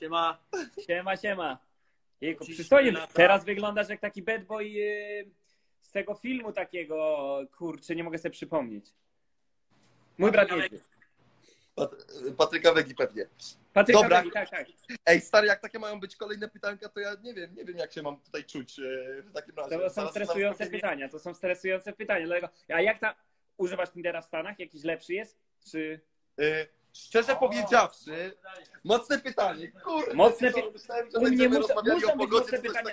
Siema. Siema, siema. Jejku, przystojnie. Teraz wyglądasz jak taki bad boy yy, z tego filmu takiego, kurczę, nie mogę sobie przypomnieć. Mój brat Patryka jedzie. Pat Patryka Wegi pewnie. Patryk Dobra. Wegi, tak, tak. Ej, stary, jak takie mają być kolejne pytanka, to ja nie wiem, nie wiem jak się mam tutaj czuć e, w takim razie. To są Zaraz- stresujące zaraz pytania, to są stresujące pytania. Dlatego, a jak ta, używasz Tindera w Stanach? Jakiś lepszy jest? Czy... E, Szczerze powiedziawszy, mocne pytanie. Kurde, Mocne py- myślałem, że U mnie muszą być mocne pytania.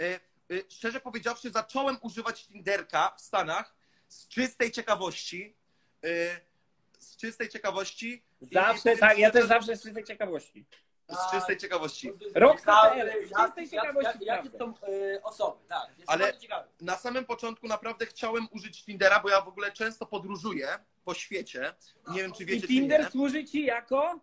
E, e, Szczerze powiedziawszy, zacząłem używać Tinderka w Stanach z czystej ciekawości. e, Z czystej ciekawości. i Zawsze, powiem tak, ja też zawsze z czystej ciekawości. Z czystej ciekawości. Rockstar.pl, Jak- z czystej ciekawości jak- Jakie są osoby, tak. Jest Ale-. Na samym początku naprawdę chciałem użyć Tindera, bo ja w ogóle często podróżuję po świecie. Nie wiem, czy I wiecie, czy Tinder nie. służy ci jako?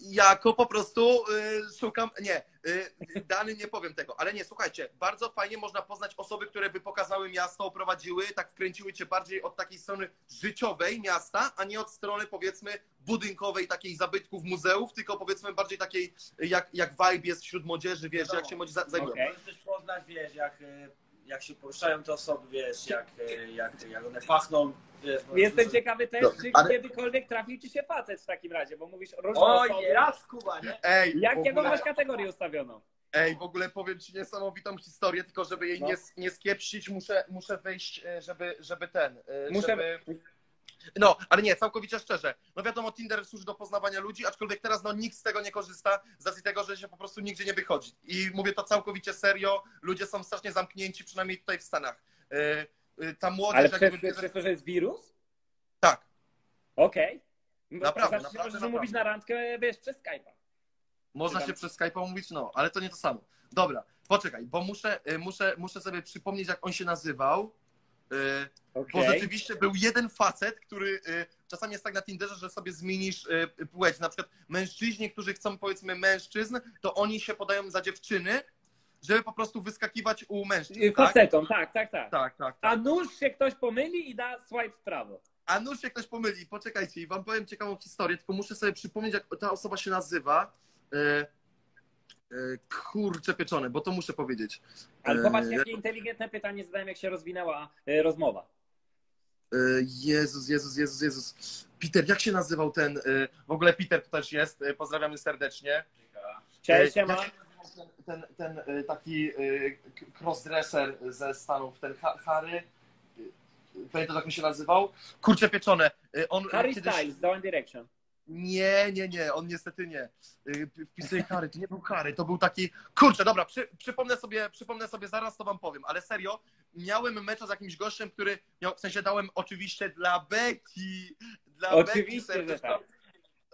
Jako po prostu y, szukam, nie, y, dany nie powiem tego, ale nie, słuchajcie, bardzo fajnie można poznać osoby, które by pokazały miasto, oprowadziły, tak wkręciły cię bardziej od takiej strony życiowej miasta, a nie od strony powiedzmy budynkowej, takiej zabytków, muzeów, tylko powiedzmy bardziej takiej, jak, jak vibe jest wśród młodzieży, wiesz, jak się młodzi za- zajmują. Okej. Możesz też poznać, wiesz, jak, y, jak się poruszają te osoby, wiesz, jak, y, jak, jak one pachną, wiesz. możesz- Jestem ciekawy też, No, czy ale- kiedykolwiek trafił ci się facet w takim razie, bo mówisz różne Oj, osoby. nie raz Kuba, nie? Ej, Jakiego ogóle, masz kategorię ustawioną? ej, w ogóle powiem ci niesamowitą historię, tylko żeby jej No. nie, nie skiepścić, muszę, muszę wyjść, e, żeby, żeby ten, e, Muszę- żeby... No, ale nie, całkowicie szczerze. No wiadomo, Tinder służy do poznawania ludzi, aczkolwiek teraz no, nikt z tego nie korzysta z racji tego, że się po prostu nigdzie nie wychodzi. I mówię to całkowicie serio. Ludzie są strasznie zamknięci, przynajmniej tutaj w Stanach. Yy, ta młodzież... Ale przez, wybierze- przez to, że jest wirus? Tak, Okej. No, Naprawdę, znaczy, naprawdę, Możesz naprawdę. umówić na randkę, wiesz, przez Skype'a. można się przez Skype'a mówić, no, ale to nie to samo. Dobra, poczekaj, bo muszę, yy, muszę, muszę sobie przypomnieć, jak on się nazywał. Yy, Bo Okej. rzeczywiście był jeden facet, który y, czasami jest tak na Tinderze, że sobie zmienisz y, płeć. Na przykład mężczyźni, którzy chcą powiedzmy mężczyzn, to oni się podają za dziewczyny, żeby po prostu wyskakiwać u mężczyzn. Tak, Facetom, tak, tak, tak. tak, tak. A tak. nóż się ktoś pomyli i da swipe w prawo. A nuż się ktoś pomyli, poczekajcie i wam powiem ciekawą historię, tylko muszę sobie przypomnieć, jak ta osoba się nazywa. Kurcze pieczone, bo to muszę powiedzieć. Ale popatrz, jakie inteligentne pytanie zadałem, jak się rozwinęła y, rozmowa. y, Jezus, Jezus, Jezus, Jezus. Peter, jak się nazywał ten? W ogóle Peter tu też jest, pozdrawiamy serdecznie. Cześć, E, siema. Ten, ten, ten e, taki e, crossdresser ze Stanów, ten Ha- Harry. e, Pamiętasz jak on się nazywał? Kurcze pieczone. E, On Harry kiedyś... Styles, The One Direction. Nie, nie, nie, on niestety nie. E, Wpisuję Harry, to nie był Harry, to był taki. Kurczę, dobra, przy, przypomnę, sobie, przypomnę sobie zaraz, to wam powiem, ale serio, miałem mecz z jakimś gościem, który miał, w sensie dałem oczywiście dla Becky. Dla Oczywiście, Becky że tak.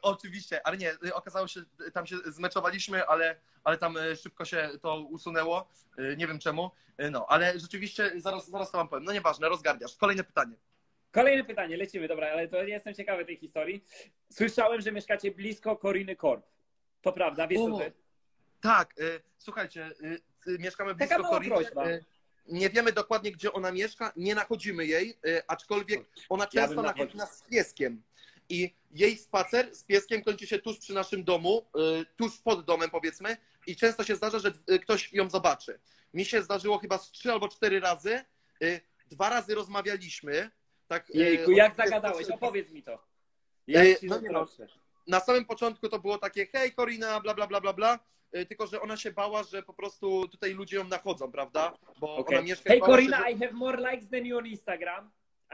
Oczywiście, ale nie, y, okazało się, y, tam się zmeczowaliśmy, ale, ale tam y, szybko się to usunęło. Y, Nie wiem czemu. Y, No, ale rzeczywiście zaraz, zaraz to wam powiem. No nieważne, rozgardiasz. Kolejne pytanie. Kolejne pytanie, lecimy, dobra, ale to jestem ciekawy tej historii. Słyszałem, że mieszkacie blisko Koriny Korp. To prawda, wiesz co O? Tak, y, słuchajcie, y, y, mieszkamy Taka blisko mała Koriny. prośba. y, Nie wiemy dokładnie, gdzie ona mieszka, nie nachodzimy jej, y, aczkolwiek ona Ja często bym nachodzi nas z pieskiem. I jej spacer z pieskiem kończy się tuż przy naszym domu, tuż pod domem powiedzmy, i często się zdarza, że ktoś ją zobaczy. Mi się zdarzyło chyba z trzy albo cztery razy. Dwa razy rozmawialiśmy. Tak, y, Jejku, jak zagadałeś? Opowiedz mi to. Jak ci no no na samym początku to było takie, hej Korina, bla, bla, bla, bla, bla, y, tylko że ona się bała, że po prostu tutaj ludzie ją nachodzą, prawda? Bo Okej. ona mieszka... Się, Corina, że- I have more likes than you on Instagram.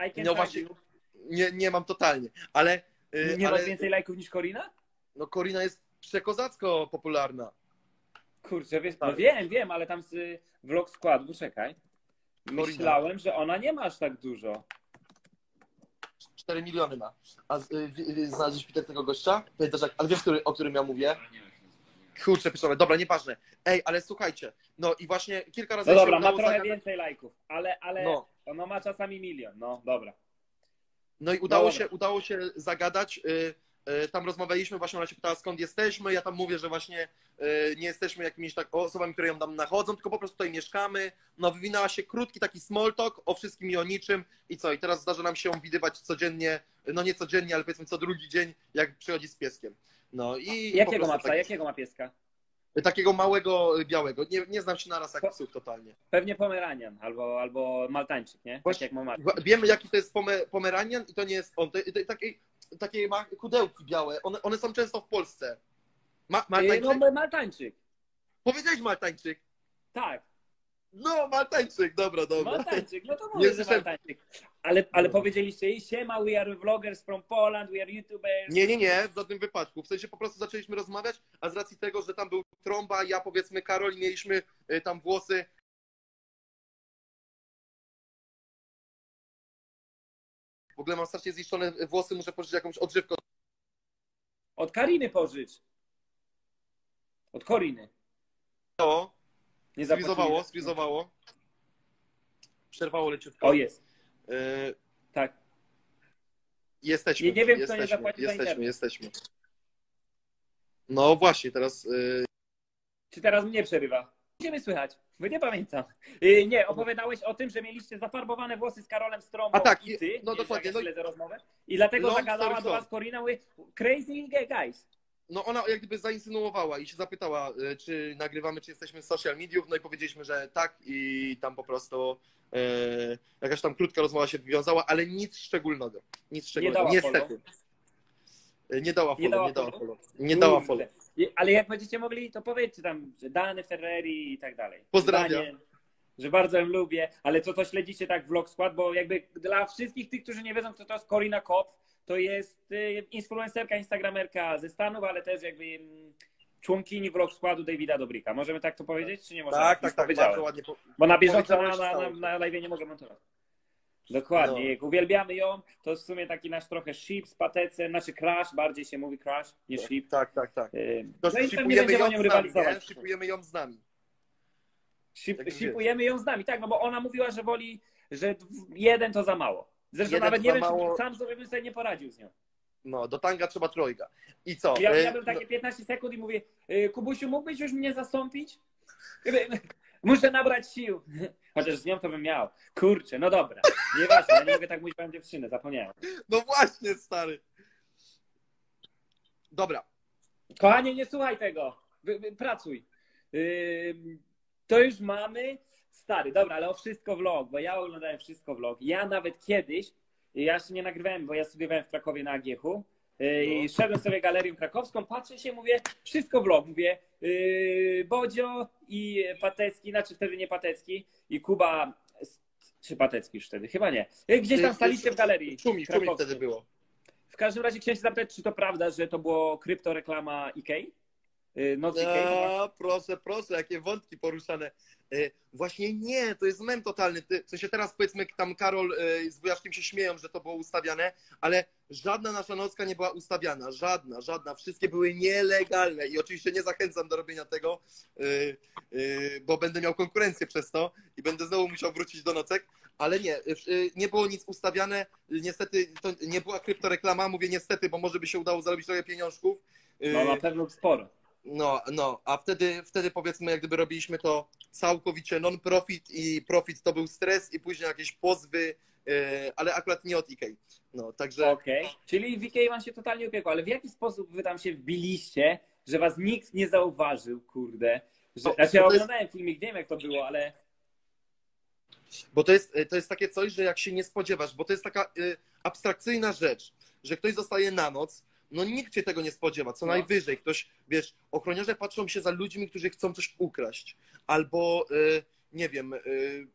I can No właśnie, you. nie, nie mam totalnie, ale... y, Nie ale masz więcej lajków niż Korina? no Korina jest przekozacko popularna. Kurczę, wiesz, no Tak. wiem, wiem, ale tam z vlog składu, czekaj. Korina. Myślałem, że ona nie ma aż tak dużo. 4 miliony ma. A z- y, znalazłeś Peter tego gościa? Pamiętasz, jak, ale wiesz, który, o którym ja mówię? Kurczę, piszemy. Dobra, nieważne. Ej, ale słuchajcie, no i właśnie kilka razy No dobra, ma trochę zagadać- więcej lajków, ale, ale No. ona ma czasami milion. No dobra. No i udało, Dobra. się, udało się zagadać. y, Tam rozmawialiśmy, właśnie ona się pytała skąd jesteśmy. Ja tam mówię, że właśnie y, nie jesteśmy jakimiś tak osobami, które ją tam nachodzą, tylko po prostu tutaj mieszkamy. No wywinęła się krótki taki small talk o wszystkim i o niczym. I co? I teraz zdarza nam się widywać codziennie, no nie codziennie, ale powiedzmy co drugi dzień, jak przychodzi z pieskiem. No i Jakiego ma psa? tak- Jakiego ma pieska? Takiego małego, y, białego. Nie, nie znam się na rasach Po- psów totalnie. Pewnie pomeranian albo, albo maltańczyk, nie? Tak Właśnie- jak ma Wiemy, jaki to jest pome, pomeranian i to nie jest on. To, to, takie, takie ma kudełki białe. One, one są często w Polsce. Ma, Maltańczyk? No, maltańczyk. Powiedziałeś Maltańczyk. Tak, No, Maltańczyk, dobra, dobra. maltańczyk. No to Nie mówię, że słyszałem. maltańczyk. Ale, ale powiedzieliście jej, siema, we are vloggers from Poland, we are youtubers. Nie, nie, nie, w żadnym wypadku. W sensie po prostu zaczęliśmy rozmawiać, a z racji tego, że tam był trąba, ja powiedzmy Karol mieliśmy y, tam włosy. W ogóle mam strasznie zniszczone włosy, muszę pożyczyć jakąś odżywkę. Od Kariny pożycz. Od Koriny. O, Nie sfrizowało. Przerwało leciutko. O, jest. Y, Tak. Jesteśmy. Nie- nie wiem, kto jesteśmy, nie zapłacił za Jesteśmy, internet. jesteśmy. No właśnie, teraz y, Czy teraz mnie przerywa? Będziemy słychać, bo nie pamiętam. Yy, nie, opowiadałeś o tym, że mieliście zafarbowane włosy z Karolem Strąbą A tak, i ty. no wiesz, dokładnie, no śledzę rozmowę. I dlatego Long zagadała do was. Korina, mówi, crazy guys. no ona jak gdyby zainsynuowała i się zapytała, y, czy nagrywamy, czy jesteśmy z social mediów, no i powiedzieliśmy, że tak i tam po prostu y, jakaś tam krótka rozmowa się wywiązała, ale nic szczególnego. Nic szczególnego. dała Niestety. Nie dała follow, dała nie dała follow? follow. Nie dała follow. Ale jak będziecie mogli, to powiedzcie tam, że Dany Ferreri i tak dalej. Pozdrawiam. Daniel, że bardzo ją lubię, ale co to śledzicie tak vlog skład, bo jakby dla wszystkich tych, którzy nie wiedzą, kto to jest Corina Kop, to jest y, influencerka, instagramerka ze Stanów, ale też jakby mm, członkini vlog składu Davida Dobrika. Możemy tak to powiedzieć, czy nie możemy? Tak, tak, tak, powiedziałem. bardzo ładnie. po- Bo na bieżąco na, na, na, na live nie mogę montować. Dokładnie, No. jak uwielbiamy ją, to jest w sumie taki nasz trochę ship z patecem, znaczy crash, bardziej się mówi crash niż ship. Tak, tak, tak. Yy, To No i pewnie będziemy o nią rywalizować. nie? Shipujemy ją z nami. Ship, Tak shipujemy ją z nami, tak, no bo ona mówiła, że woli, że jeden to za mało. Zresztą Jeden nawet nie wiem, mało. czy sam sobie bym sobie nie poradził z nią. No, do tanga trzeba trojga. I co? Ja, ja bym takie 15 sekund i mówię, y, Kubusiu, mógłbyś już mnie zastąpić? Muszę nabrać sił. Chociaż z nią to bym miał. Kurczę, no dobra. Nieważne, ja nie mogę tak mówić, bo mam dziewczynę, zapomniałem. No właśnie, stary. Dobra. Kochanie, nie słuchaj tego. Wy, wy, pracuj. Ym, to już mamy. Stary, dobra, ale o wszystko vlog, bo ja oglądałem wszystko vlog. Ja nawet kiedyś, ja jeszcze nie nagrywałem, bo ja studiowałem w Krakowie na AGH-u yy, i No. szedłem sobie galerią krakowską, patrzę się, mówię, wszystko vlog, mówię, yy, Bodzio i Patecki, znaczy wtedy nie Patecki i Kuba, czy Patecki już wtedy, chyba nie. Gdzieś tam staliście w galerii Czumi, czumi krakowskiej. wtedy było. W każdym razie chciałem się zapytać, czy to prawda, że to było kryptoreklama? Yy, Noc Ikei? A, proszę, proszę, jakie wątki poruszane. E, Właśnie nie, to jest mem totalny. Ty- W sensie teraz powiedzmy tam Karol e, z Wujaszkiem się śmieją, że to było ustawiane, ale żadna nasza nocka nie była ustawiana. Żadna, żadna. Wszystkie były nielegalne i oczywiście nie zachęcam do robienia tego, e, bo będę miał konkurencję przez to i będę znowu musiał wrócić do nocek. Ale nie, nie było nic ustawiane. Niestety to nie była kryptoreklama. Mówię niestety, bo może by się udało zarobić trochę pieniążków. No na pewno sporo. No, no, a wtedy, wtedy powiedzmy, jak gdyby robiliśmy to całkowicie non-profit i profit to był stres i później jakieś pozwy, e, ale akurat nie od IKEA. No, także Okej. Czyli w Ikei wam się totalnie upiekło, ale w jaki sposób wy tam się wbiliście, że was nikt nie zauważył, kurde? Że, No, znaczy ja jest- oglądałem filmik, wiem jak to było, ale Bo to jest, to jest takie coś, że jak się nie spodziewasz, bo to jest taka y, abstrakcyjna rzecz, że ktoś zostaje na noc, no nikt się tego nie spodziewa. Co No. najwyżej ktoś, wiesz, ochroniarze patrzą się za ludźmi, którzy chcą coś ukraść, albo y, nie wiem, y,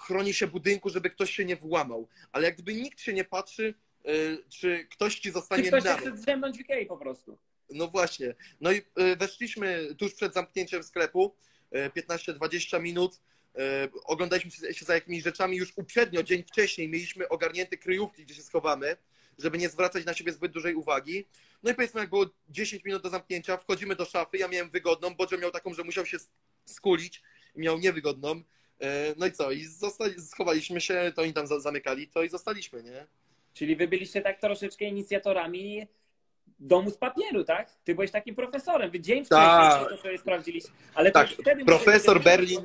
chroni się budynku, żeby ktoś się nie włamał, ale jak gdyby nikt się nie patrzy, y, czy ktoś ci czy zostanie ktoś na się noc. chce zdrzemnąć w Ikei po prostu? No właśnie. No i y, weszliśmy tuż przed zamknięciem sklepu, y, 15-20 minut. y, Oglądaliśmy się za jakimiś rzeczami już uprzednio, dzień wcześniej mieliśmy ogarnięte kryjówki, gdzie się schowamy, żeby nie zwracać na siebie zbyt dużej uwagi. No i powiedzmy, jak było 10 minut do zamknięcia, wchodzimy do szafy, ja miałem wygodną, Bodzio miał taką, że musiał się skulić miał niewygodną. Y, No i co? I zostali, schowaliśmy się, to oni tam za- zamykali, to i zostaliśmy, nie? Czyli wy byliście tak troszeczkę inicjatorami domu z papieru, tak? Ty byłeś takim profesorem, wy dzień wcześniej Tak. to sobie sprawdziliście, ale Tak. wtedy Profesor Berlin.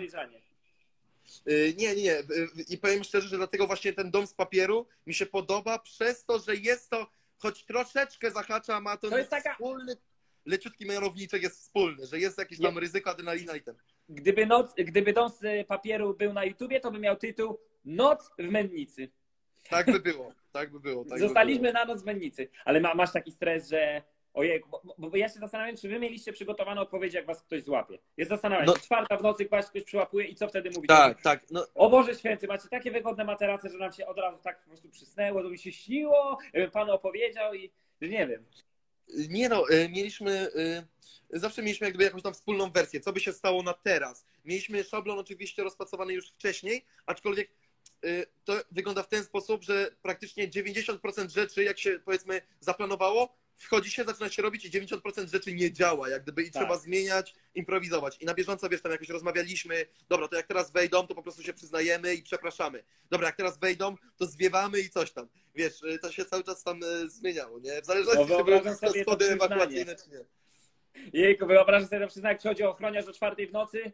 Y, Nie, nie, nie. Y, I powiem szczerze, że dlatego właśnie ten dom z papieru mi się podoba przez to, że jest to, choć troszeczkę zahacza, ma to, To jest taka- wspólny leciutki mianowniczek jest wspólny, że jest jakieś tam ryzyko, adrenalina i ten. Gdyby, noc, gdyby Dom z papieru był na YouTubie, to by miał tytuł Noc w Mennicy. Tak by było, tak by było. Tak Zostaliśmy na noc w Mennicy. Ale ma, masz taki stres, że ojej, bo, bo, ja się zastanawiam, czy wy mieliście przygotowane odpowiedzi, jak was ktoś złapie. Jest zastanawiam No. czwarta w nocy, ktoś ktoś przyłapuje i co wtedy mówicie? Tak, tak. No, O Boże Święty, macie takie wygodne materace, że nam się od razu tak po prostu przysnęło, to mi się śniło, panu opowiedział i nie wiem. Nie no, y, mieliśmy, y, zawsze mieliśmy jakby jakąś tam wspólną wersję, co by się stało na teraz. Mieliśmy szablon oczywiście rozpracowany już wcześniej, aczkolwiek y, to wygląda w ten sposób, że praktycznie 90% rzeczy, jak się powiedzmy zaplanowało, wchodzi się, zaczyna się robić i 90% rzeczy nie działa, jak gdyby i Tak. trzeba zmieniać, improwizować. I na bieżąco, wiesz, tam jakoś rozmawialiśmy, dobra, to jak teraz wejdą, to po prostu się przyznajemy i przepraszamy. Dobra, jak teraz wejdą, to zwiewamy i coś tam. Wiesz, y, to się cały czas tam y, zmieniało, nie? W zależności, No, czy były schody przyznanie. ewakuacyjne, czy nie. Jejku, wyobrażam sobie to przyznać, jak przychodzi ochroniarz o czwartej w nocy.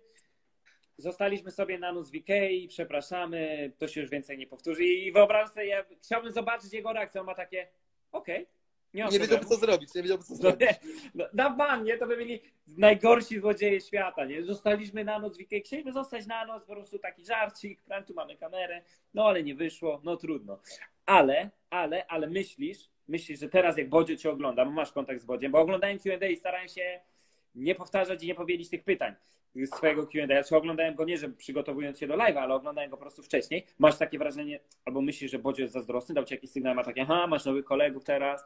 Zostaliśmy sobie na noc w Ikei, przepraszamy, to się już więcej nie powtórzy. I wyobrażam sobie, ja chciałbym zobaczyć jego reakcję. On ma takie, okej, nie Nie wiedziałby, co zrobić, nie wiedziałby, co No, zrobić. nie, no, na bannie to by byli najgorsi złodzieje świata, nie? Zostaliśmy na noc w Ikei, chcieliśmy zostać na noc, po prostu taki żarcik, tu mamy kamerę, no ale nie wyszło, no trudno. Ale, ale, ale myślisz, myślisz, że teraz jak Bodzio cię ogląda, bo masz kontakt z Bodziem, bo oglądałem Q&A i starałem się nie powtarzać i nie powiedzieć tych pytań z swojego Q&A. Znaczy oglądałem go nie, że przygotowując się do live'a, ale oglądałem go po prostu wcześniej. Masz takie wrażenie, albo myślisz, że Bodzio jest zazdrosny, dał ci jakiś sygnał, ma takie, aha, masz nowych kolegów teraz,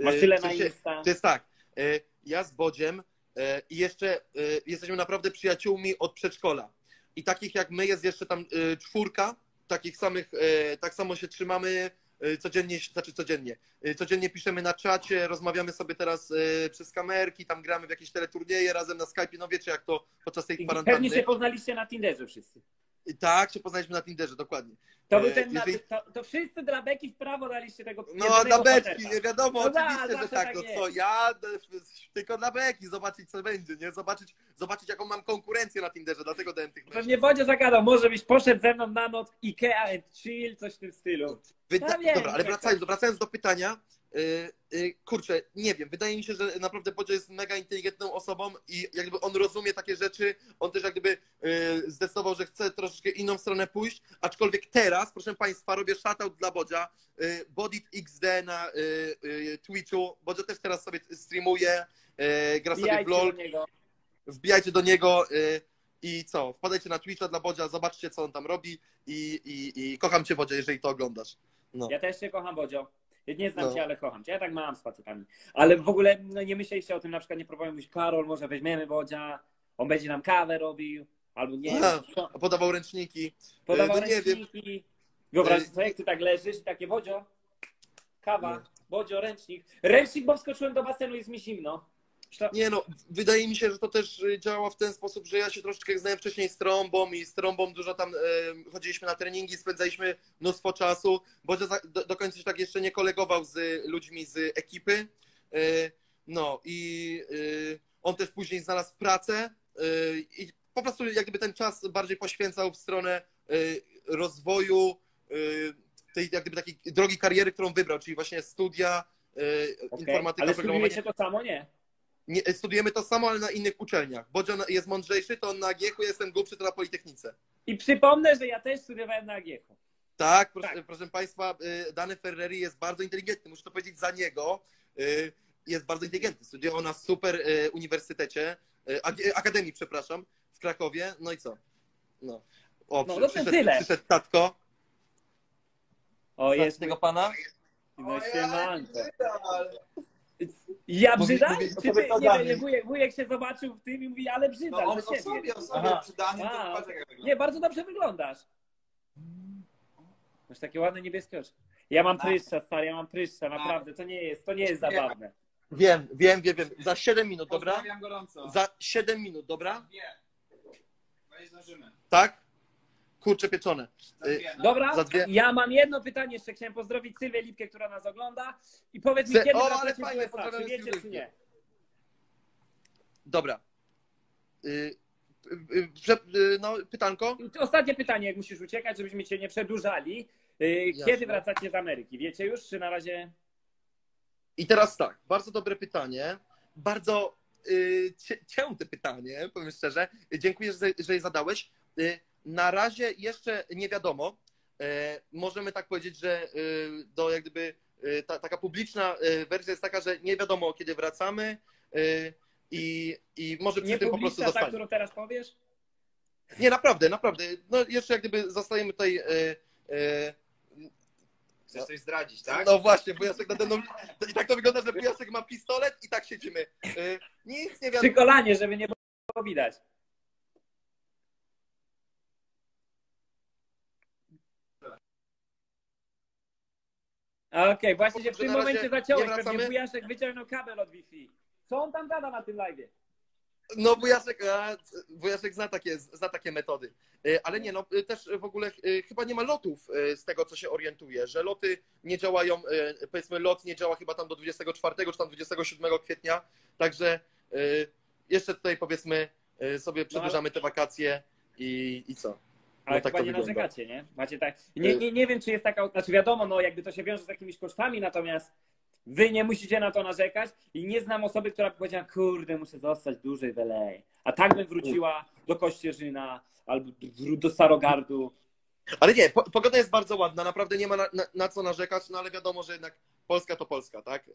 masz Y, tyle w na Insta. To jest tak, y, ja z Bodziem y, i jeszcze y, jesteśmy naprawdę przyjaciółmi od przedszkola. I takich jak my jest jeszcze tam y, czwórka, takich samych, y, tak samo się trzymamy y, codziennie, znaczy codziennie. Y, Codziennie piszemy na czacie, rozmawiamy sobie teraz y, przez kamerki, tam gramy w jakieś teleturnieje razem na Skype'ie, no wiecie jak to podczas tej kwarantanny. pewnie się poznaliście na Tinderze wszyscy. I Tak, się poznaliśmy na Tinderze, dokładnie. To był E, ten, jeżeli- to, to wszyscy dla beki w prawo daliście tego No dla beczki, facerka. nie wiadomo, No da, oczywiście, że zawsze tak, tak no co, ja tylko dla beki, zobaczyć co będzie, nie? Zobaczyć, zobaczyć jaką mam konkurencję na Tinderze, dlatego dałem tych. Pewnie Bodzio zagadał, może byś poszedł ze mną na noc Ikea and chill, coś w tym stylu. Wyda- Dobra, ale jak wracając, wracając do pytania, kurczę, nie wiem, wydaje mi się, że naprawdę Bodzio jest mega inteligentną osobą i jakby on rozumie takie rzeczy, on też jak gdyby yy, zdecydował, że chce troszeczkę inną stronę pójść, aczkolwiek teraz, proszę Państwa, robię shoutout dla Bodzia, Bodit XD na Twitchu, Bodzio też teraz sobie streamuje, gra sobie w Wbijajcie LOL, do niego. wbijajcie do niego y, i co? Wpadajcie na Twitcha dla Bodzia, zobaczcie, co on tam robi i, i, i kocham cię, Bodzia, jeżeli to oglądasz. No. Ja też cię kocham, Bodzio. Nie znam No. cię, ale kocham cię. Ja tak mam z facetami. Ale w ogóle no, nie myśleliście o tym, na przykład nie próbowałem mówić, Karol, może weźmiemy Bodzia, on będzie nam kawę robił, albo nie Aha. wiem, Podawał ręczniki. podawał no nie ręczniki. Wyobraź Y- sobie, jak ty tak leżysz i takie, Bodzio, kawa, Bodzio, ręcznik. Ręcznik, bo wskoczyłem do basenu, jest mi zimno. Nie no, wydaje mi się, że to też y, działa w ten sposób, że ja się troszeczkę znałem wcześniej z trąbą i z trąbą dużo tam y, chodziliśmy na treningi, spędzaliśmy mnóstwo czasu. Za- do, do końca się tak jeszcze nie kolegował z ludźmi z ekipy. Y, no i y, on też później znalazł pracę i po prostu jak gdyby ten czas bardziej poświęcał w stronę rozwoju tej jak gdyby takiej drogi kariery, którą wybrał, czyli właśnie studia, y, Okej, informatyka, Ale programowanie. studiujecie to samo, nie? Nie, studujemy to samo, ale na innych uczelniach. Bodzio na- jest mądrzejszy, to on na ja jestem głupszy, to na Politechnice. I przypomnę, że ja też studiowałem na AGH. Tak, proszę, Tak. proszę Państwa, y, Dany Ferreri jest bardzo inteligentny, muszę to powiedzieć za niego. y, Jest bardzo inteligentny. Studiował na super y, uniwersytecie, Akademii, przepraszam, w Krakowie. No i co? No, o, No, przy, to przyszedł, tyle. przyszedł tatko. O, jest tego pana? No siemanko. Ja Czy to ty, nie, nie, wujek, wujek się zobaczył w tym i mówi, ale brzydal, No on o sobie, o Aha. sobie, A, to patrz jak wygląda. Nie, bardzo dobrze wyglądasz. Masz takie ładne niebieskie oczy. Ja mam pryszcza, stary, ja mam pryszcza, naprawdę, to nie jest, to nie jest zabawne. Wiem, wiem, wiem, wiem. Za 7 minut, dobra? Pozdrawiam gorąco. Za 7 minut, dobra? Dwie. No i zdążymy. Tak? Kurcze pieczone. Y, no. Dobra, ja mam jedno pytanie jeszcze, chciałem pozdrowić Sylwię Lipkę, która nas ogląda i powiedz mi, Se- kiedy o, ale fajnie, USA, czy wiecie, czy nie? Dobra. Y, y, y, no, pytanko? Ostatnie pytanie, jak musisz uciekać, żebyśmy cię nie przedłużali. Jasne. Kiedy wracacie z Ameryki? Wiecie już, czy na razie... I teraz tak, bardzo dobre pytanie, bardzo y, cięte pytanie, powiem szczerze. Dziękuję, że, że je zadałeś. Y, na razie jeszcze nie wiadomo. E, możemy tak powiedzieć, że y, do jak gdyby y, ta, taka publiczna wersja jest taka, że nie wiadomo kiedy wracamy i, i może przy Nie tym po prostu publiczna ta, zostanie. którą teraz powiesz? Nie, naprawdę, naprawdę. No jeszcze jak gdyby zostajemy tutaj. Chcesz coś zdradzić, tak? No właśnie, Bujaszek nade mną. I tak to wygląda, że Bujaszek ma pistolet i tak siedzimy. Nic nie wiadomo. Przy kolanie, żeby nie było widać. Okej, właśnie się w tym momencie zaciąłeś. Pewnie Wujaszek wyciągnął kabel od Wi-Fi. Co on tam gada na tym live? No Wujaszek, a, Wujaszek zna takie, zna takie metody. Y, Ale nie, no y, też w ogóle y, chyba nie ma lotów z tego, co się orientuję, że loty nie działają, powiedzmy lot nie działa chyba tam do 24 czy tam 27 kwietnia, także jeszcze tutaj powiedzmy sobie przedłużamy te wakacje i, i co? Ale No tak chyba nie wygląda. narzekacie, nie? Macie tak. Nie, nie, nie wiem, czy jest taka. Znaczy wiadomo, no jakby to się wiąże z jakimiś kosztami, natomiast wy nie musicie na to narzekać i nie znam osoby, która by powiedziała, kurde, muszę zostać dłużej w LA. A tak bym wróciła do Kościerzyna albo do, do Starogardu. Ale nie, po, pogoda jest bardzo ładna, naprawdę nie ma na, na, na co narzekać, no ale wiadomo, że jednak Polska to Polska, tak?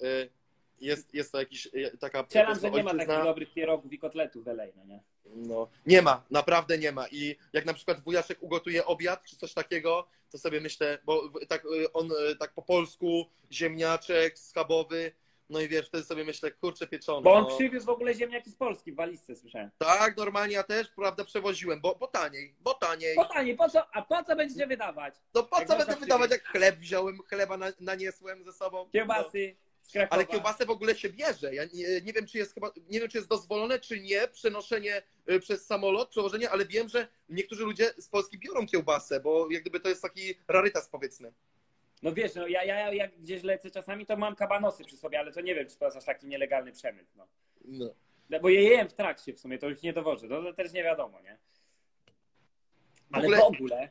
Jest, jest to jakiś y, taka Strzelam, że nie ma takich dobrych pierogów i kotletów w LA, no nie? No, nie ma, naprawdę nie ma. I jak na przykład wujaszek ugotuje obiad czy coś takiego, to sobie myślę, bo tak y, on y, tak po polsku, ziemniaczek schabowy, no i wiesz, wtedy sobie myślę, kurczę pieczony. Bo on no. przywiózł w ogóle ziemniaki z Polski w walizce, słyszałem. Tak, normalnie ja też, prawda, przewoziłem, bo, bo taniej, bo taniej. Po taniej, po co, a po co będziecie wydawać? No po jak co będę wydawać, jak chleb wziąłem, chleba na, naniesłem ze sobą. No. Kiełbasy Krakowa. Ale kiełbasę w ogóle się bierze. Ja nie, nie wiem, czy jest chyba, nie wiem, czy jest dozwolone, czy nie, przenoszenie y, przez samolot, przewożenie, ale wiem, że niektórzy ludzie z Polski biorą kiełbasę, bo jak gdyby to jest taki rarytas, powiedzmy. No wiesz, no ja, ja jak gdzieś lecę czasami, to mam kabanosy przy sobie, ale to nie wiem, czy to jest aż taki nielegalny przemyt. No. No. No, Bo je jem w trakcie w sumie, to już nie dowożę, to, to też nie wiadomo, nie? Ale ogóle- w ogóle,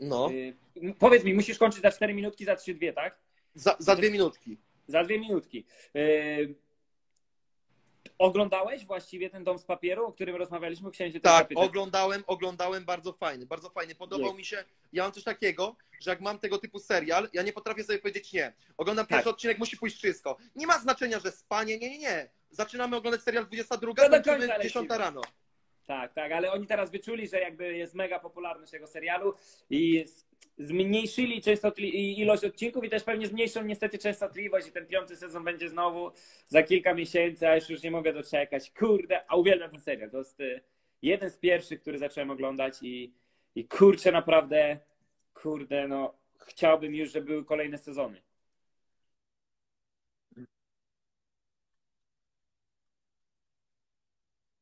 no. y, powiedz mi, musisz kończyć za 4 minutki, za 3-2, tak? Za, za dwie minutki. Za dwie minutki. Y, oglądałeś właściwie ten dom z papieru, o którym rozmawialiśmy? Chciałem się Tak, zapytać. oglądałem, oglądałem, bardzo fajny, bardzo fajny. Podobał Nie. mi się, ja mam coś takiego, że jak mam tego typu serial, ja nie potrafię sobie powiedzieć nie. Oglądam Tak. pierwszy odcinek, musi pójść wszystko. Nie ma znaczenia, że spanie, nie, nie, nie. Zaczynamy oglądać serial 22, No kończymy końca 10 lecimy. rano. Tak, tak, ale oni teraz wyczuli, że jakby jest mega popularność tego serialu i zmniejszyli częstotli- ilość odcinków i też pewnie zmniejszą niestety częstotliwość i ten piąty sezon będzie znowu za kilka miesięcy, a już, już nie mogę doczekać. Kurde, a uwielbiam ten serial. To jest y, jeden z pierwszych, który zacząłem oglądać i, i kurczę naprawdę, kurde, no chciałbym już, żeby były kolejne sezony.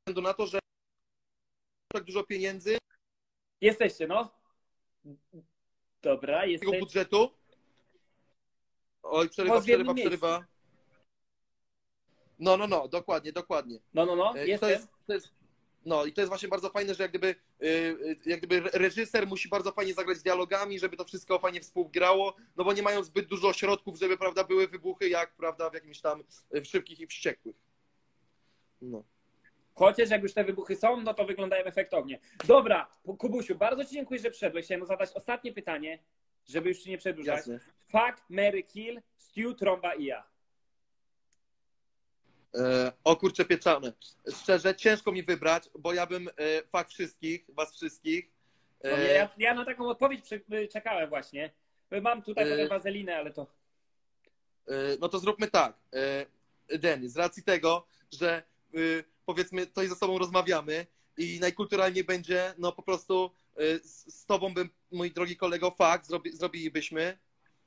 Względu na to, że tak dużo pieniędzy, Jesteście, no? Dobra, tego jesteście. budżetu. Oj, przerywa, przerywa, miejscu. przerywa. No, no, no, dokładnie, dokładnie. No, no, no, E, i To jestem. jest, to jest, no i to jest właśnie bardzo fajne, że jak gdyby, y, y, jak gdyby re- reżyser musi bardzo fajnie zagrać z dialogami, żeby to wszystko fajnie współgrało, no bo nie mają zbyt dużo środków, żeby, prawda, były wybuchy jak, prawda, w jakimś tam y, w szybkich i wściekłych. No. Chociaż jak już te wybuchy są, no to wyglądają efektownie. Dobra, Kubusiu, bardzo Ci dziękuję, że przyszedłeś. Chciałem zadać ostatnie pytanie, żeby już Ci nie przedłużać. Jasne. Fuck, Mary Kill, Stu, Tromba i ja. E, o kurcze pieczone. Szczerze, ciężko mi wybrać, bo ja bym e, fakt wszystkich, was wszystkich. No, E, ja, ja, ja na taką odpowiedź przy- czekałem właśnie. Mam tutaj E, potem wazelinę, ale to... E, No to zróbmy tak. E, Denny, z racji tego, że e, powiedzmy tutaj ze sobą rozmawiamy i najkulturalniej będzie, no po prostu e, z, tobą bym, mój drogi kolego, fakt, zrobi, zrobilibyśmy.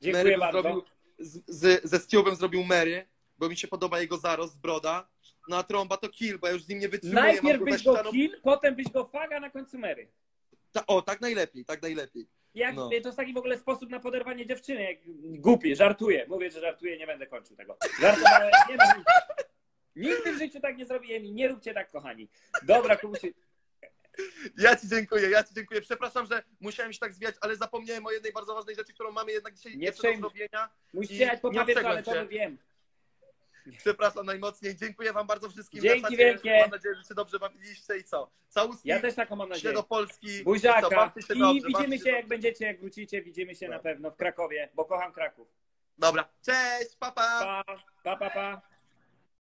Dziękuję Mary bardzo. Zrobił, z, z, ze Stu bym zrobił Mary, bo mi się podoba jego zarost, broda. No a trąba to kill, bo ja już z nim nie wytrzymuję. Najpierw mam byś go kill, potem byś go fuck, a na końcu Mary. Ta, o, tak najlepiej, tak najlepiej. Jak, No. To jest taki w ogóle sposób na poderwanie dziewczyny. Jak głupi, żartuję. Mówię, że żartuję, nie będę kończył tego. Żartowałem, nie będę. Nigdy w życiu tak nie zrobiłem i nie róbcie tak, kochani. Dobra, Kubusiu, Ja ci dziękuję, ja ci dziękuję. Przepraszam, że musiałem się tak zwijać, ale zapomniałem o jednej bardzo ważnej rzeczy, którą mamy jednak dzisiaj Nie do zrobienia. musicie jechać po nie papier przegląd toaletowy, się. wiem. Przepraszam najmocniej. Dziękuję wam bardzo wszystkim. Dzięki wielkie. Mam nadzieję, że się dobrze bawiliście i co? Całuski. Ja też taką mam nadzieję. do Polski. I co, Buziaka. się I dobrze, widzimy się, jak będziecie, jak wrócicie, widzimy się na Dobra. pewno w Krakowie, bo kocham Kraków. Dobra. Cześć, papa. Pa, pa, pa. pa.